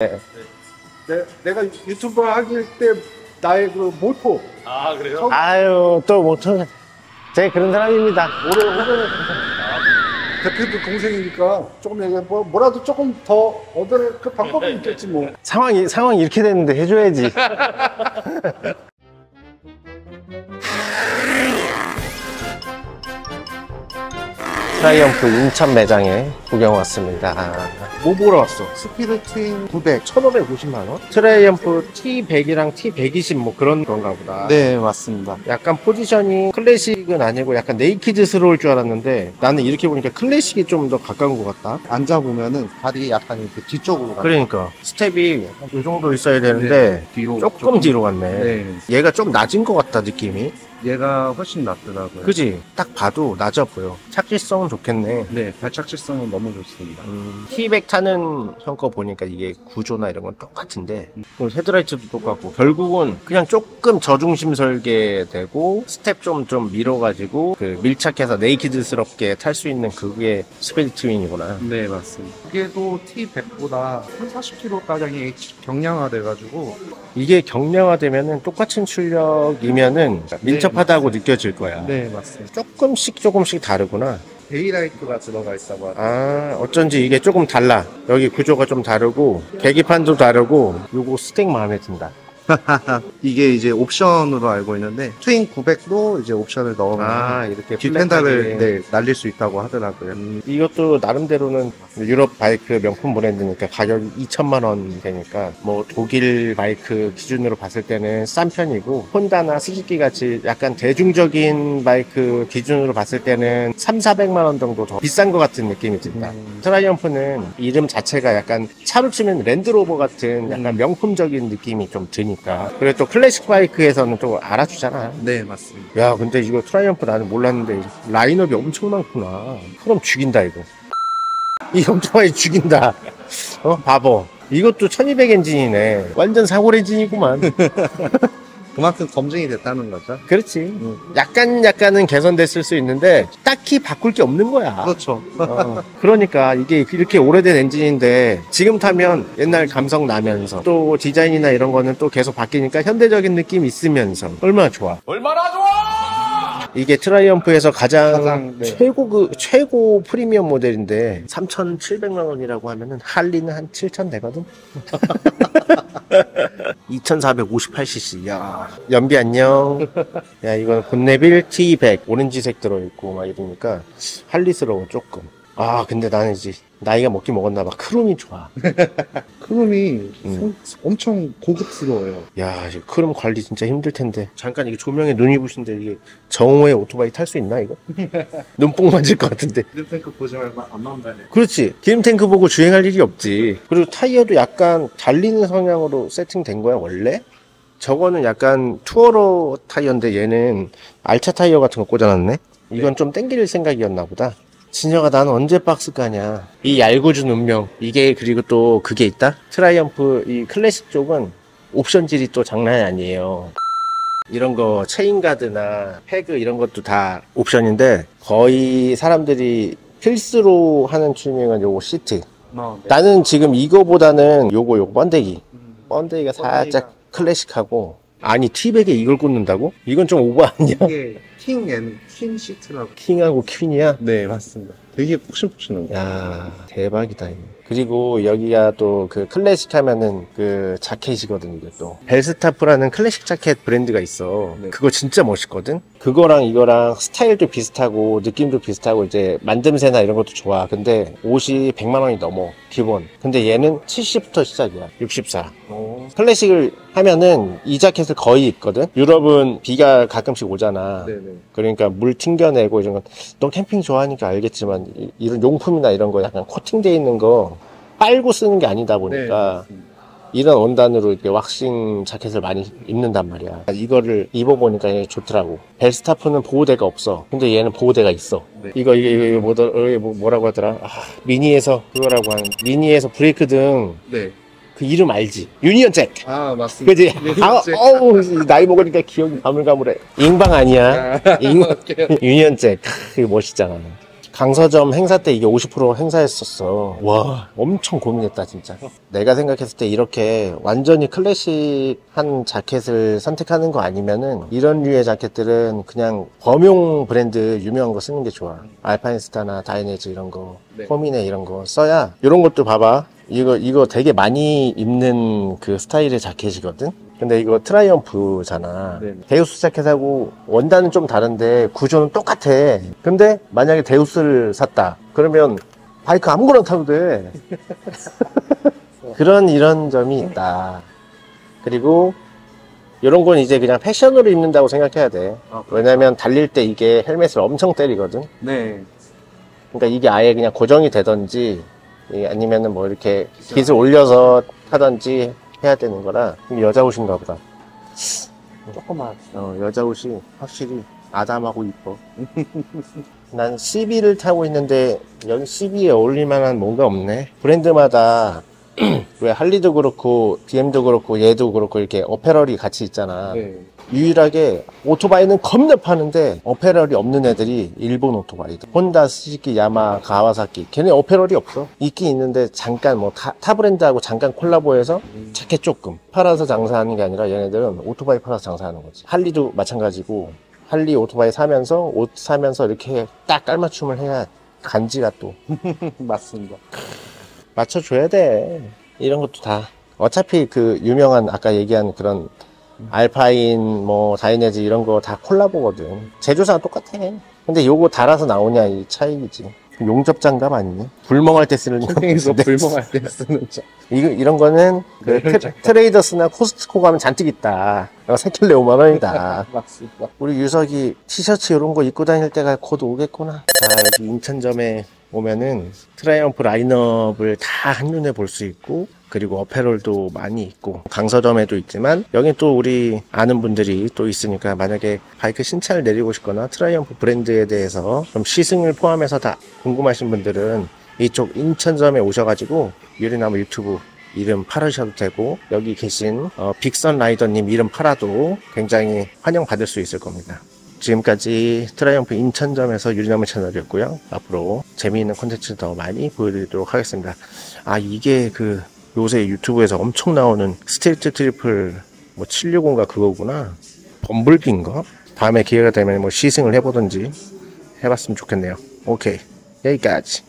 네. 내, 내가 유튜버 하길 때 나의 그 모토 아 그래요? 아유, 또 모토. 제가 그런 사람입니다. 올해 올해 대표도 동생이니까 조금 얘기 뭐 뭐라도 조금 더 얻을 그 방법이 있겠지 뭐. 상황이, 상황이 이렇게 됐는데 해줘야지. Triumph 인천 매장에 구경 왔습니다. 뭐 보러 왔어? Speed Twin 900, 1,550만원? Triumph T100이랑 T120 뭐 그런 건가 보다. 네, 맞습니다. 약간 포지션이 클래식은 아니고 약간 naked스러울 줄 알았는데 나는 이렇게 보니까 클래식이 좀 더 가까운 것 같다. 앉아보면은 다리 약간 이렇게 뒤쪽으로 가요. 그러니까 스텝이 이 정도 있어야 되는데 뒤로. 조금 뒤로 갔네. 네. 얘가 좀 낮은 것 같다 느낌이. 얘가 훨씬 낫더라고요. 그지? 딱 봐도 낮아 보여. 착지성은 좋겠네. 네, 발착지성은 너무 좋습니다. T100 타는 형 거 보니까 이게 구조나 이런 건 똑같은데 그리고 헤드라이트도 똑같고 결국은 그냥 조금 저중심 설계되고 스텝 좀좀 밀어가지고 그 밀착해서 naked스럽게 탈 수 있는 그게 Speed Twin이구나. 네, 맞습니다. 그게 또 T100보다 3, 40kg가량이 경량화돼가지고 이게 경량화되면은 똑같은 출력이면은 민첩하다고 느껴질 거야. 네, 맞습니다. 조금씩 조금씩 다르구나. daylight가 들어가 있어가지고 아, 어쩐지 이게 조금 달라. 여기 구조가 좀 다르고, 계기판도 다르고, 요거 스택 마음에 든다. 이게 이제 옵션으로 알고 있는데 Twin 900도 이제 옵션을 넣으면 아, 이렇게 뒷펜더를. 네, 날릴 수 있다고 하더라고요. 음, 이것도 나름대로는 유럽 바이크 명품 브랜드니까 가격이 2천만 원 되니까 뭐 독일 바이크 기준으로 봤을 때는 싼 편이고 혼다나 스즈키 같이 약간 대중적인 바이크 기준으로 봤을 때는 3, 400만 원 정도 더 비싼 것 같은 느낌이 든다. Triumph는 이름 자체가 약간 차로 치면 랜드로버 같은 약간 명품적인 느낌이 좀 드니까 그리고 또 클래식 바이크에서는 또 알아주잖아. 네, 맞습니다. 야, 근데 이거 Triumph 나는 몰랐는데 라인업이 엄청 많구나. 그럼 죽인다 이거. 이 오토바이 죽인다. 어, 바보. 이것도 1200 엔진이네. 완전 사골 엔진이구만. 그만큼 검증이 됐다는 거죠. 그렇지. 약간 약간은 개선됐을 수 있는데 딱히 바꿀 게 없는 거야. 그렇죠. 어, 그러니까 이게 이렇게 오래된 엔진인데 지금 타면 옛날 감성 나면서 또 디자인이나 이런 거는 또 계속 바뀌니까 현대적인 느낌 있으면서 얼마나 좋아. 얼마나 좋아! 이게 Triumph에서 가장, 가장, 네. 최고 그 최고 프리미엄 모델인데 3,700만 원이라고 하면은 할리는 한 7,000 되거든. 2,458cc. 야, 연비 안녕. 야, 이거는 Bonneville T100 오렌지색 들어 있고 막 이러니까 할리스러워 조금. 아, 근데 나는 이제 나이가 먹긴 먹었나 봐. 크롬이 좋아. 크롬이 음. 엄청 고급스러워요. 야, 이거 크롬 관리 진짜 힘들 텐데. 잠깐 이게 조명에 눈이 부신데 이게 정오에 오토바이 탈 수 있나 이거? 눈뽕 맞을 것 같은데. 립탱크 보지 말고 안 나온다네. 그렇지. 기름 탱크 보고 주행할 일이 없지. 그리고 타이어도 약간 달리는 성향으로 세팅된 거야, 원래? 저거는 약간 투어러 타이어인데 얘는 알차 타이어 같은 거 꽂아놨네? 이건 좀 땡길 생각이었나 보다. 진혁아, 나는 언제 박스 가냐? 이 얄궂은 운명. 이게 그리고 또 그게 있다? 트라이언프 이 클래식 쪽은 옵션질이 또 장난이 아니에요. 이런 거 chain guard나 peg 이런 것도 다 옵션인데 거의 사람들이 필수로 하는 튜닝은 요거 시트. 어, 네. 나는 지금 이거보다는 요거 요거 번데기. 음. 번데기가 살짝 클래식하고 아니 티백에 이걸 꽂는다고? 이건 좀 오버 아니야? 이게 King and Queen 시트라고. King하고 Queen이야? 네, 맞습니다. 되게 푹신푹신한 거. 야 대박이다 이거. 그리고 여기가 또 그 클래식 하면은 그 자켓이거든 이게 또 벨스타프라는 클래식 자켓 브랜드가 있어 네. 그거 진짜 멋있거든 그거랑 이거랑 스타일도 비슷하고 느낌도 비슷하고 이제 만듦새나 이런 것도 좋아 근데 옷이 100만 원이 넘어 기본 근데 얘는 70부터 시작이야 64 오. 클래식을 하면은 이 자켓을 거의 입거든 유럽은 비가 가끔씩 오잖아 네네. 그러니까 물 튕겨내고 이런 거. 너 캠핑 좋아하니까 알겠지만 이- 이런 용품이나 이런 거 약간 코팅돼 있는 거 빨고 쓰는 게 아니다 네, 보니까 맞습니다. 이런 원단으로 이렇게 왁싱 자켓을 많이 입는단 말이야. 이거를 입어보니까 좋더라고. 벨스타프는 보호대가 없어. 근데 얘는 보호대가 있어. 네. 이거 이거 이거 뭐더 어, 뭐, 뭐라고 하더라? 아, 미니에서 그거라고 하는 미니에서 브레이크 등 그 네. 이름 알지? 유니언 잭. 아, 맞습니다. 그지? 네, 아, 잭. 어우, 나이 먹으니까 기억이 가물가물해. 잉방 아니야. 잉, 유니언 잭. 멋있잖아. 강서점 행사 때 이게 50% 행사했었어. 와, 엄청 고민했다, 진짜. 내가 생각했을 때 이렇게 완전히 클래식한 자켓을 선택하는 거 아니면은 이런 류의 자켓들은 그냥 범용 브랜드 유명한 거 쓰는 게 좋아. Alpinestars나 Dainese 이런 거, 네. 포미네 이런 거 써야 이런 것도 봐봐. 이거, 이거 되게 많이 입는 그 스타일의 자켓이거든? 근데 이거 Triumph잖아. 네. Deus 자켓하고 원단은 좀 다른데 구조는 똑같아. 근데 만약에 Deus를 샀다. 그러면 바이크 아무거나 타도 돼. 그런 이런 점이 있다. 그리고 이런 건 이제 그냥 패션으로 입는다고 생각해야 돼. 아, 왜냐면 달릴 때 이게 헬멧을 엄청 때리거든. 네. 그러니까 이게 아예 그냥 고정이 되던지 이 아니면은 뭐 이렇게 빗을 올려서 타던지 해야 되는 거라 여자 옷인가 보다. 조금만. 어, 여자 옷이 확실히 아담하고 이뻐. 난 CB를 타고 있는데 여기 CB에 어울릴 만한 뭔가 없네. 브랜드마다 왜 할리도 그렇고 BM도 그렇고 얘도 그렇고 이렇게 apparel이 같이 있잖아. 네. 유일하게 오토바이는 겁나 파는데 apparel이 없는 애들이 일본 오토바이들. 혼다, 스즈키, 야마, 가와사키. 걔네 apparel이 없어. 있긴 있는데 잠깐 뭐 타 브랜드하고 잠깐 콜라보해서 자켓 조금. 팔아서 장사하는 게 아니라 얘네들은 오토바이 팔아서 장사하는 거지. 할리도 마찬가지고 할리 오토바이 사면서 옷 사면서 이렇게 딱 깔맞춤을 해야 간지가 또. 맞습니다. 맞춰줘야 돼. 이런 것도 다. 어차피 그 유명한 아까 얘기한 그런 알파인 뭐 다이네즈 이런 거 다 콜라보거든. 제조사가 똑같아. 근데 요거 달아서 나오냐 이 차이지. 용접 장갑 아니니? 불멍할 때 쓰는 캠핑에서. 불멍할 때 쓰는 자. 이거 이런 거는 그 네, 트, 트레이더스나 코스트코 가면 잔뜩 있다. 세 켤레 5만 원이다. 맞습니다. 우리 유석이 티셔츠 이런 거 입고 다닐 때가 곧 오겠구나. 자, 여기 인천점에 오면은 트라이엄프 라인업을 다 한눈에 볼 수 있고, 그리고 apparel도 많이 있고, 강서점에도 있지만, 여기 또 우리 아는 분들이 또 있으니까, 만약에 바이크 신차를 내리고 싶거나, 트라이엄프 브랜드에 대해서 좀 시승을 포함해서 다 궁금하신 분들은 이쪽 인천점에 오셔가지고, 유리나무 유튜브 이름 팔으셔도 되고 여기 계신 어, 빅선 라이더님 이름 팔아도 굉장히 환영받을 수 있을 겁니다. 지금까지 트라이엄프 인천점에서 유리나무 채널이었고요. 앞으로 재미있는 콘텐츠 더 많이 보여드리도록 하겠습니다. 아 이게 그 요새 유튜브에서 엄청 나오는 스트리트 트리플 뭐 760가 그거구나. 범블비인가? 다음에 기회가 되면 뭐 시승을 해보든지 해봤으면 좋겠네요. 오케이 여기까지.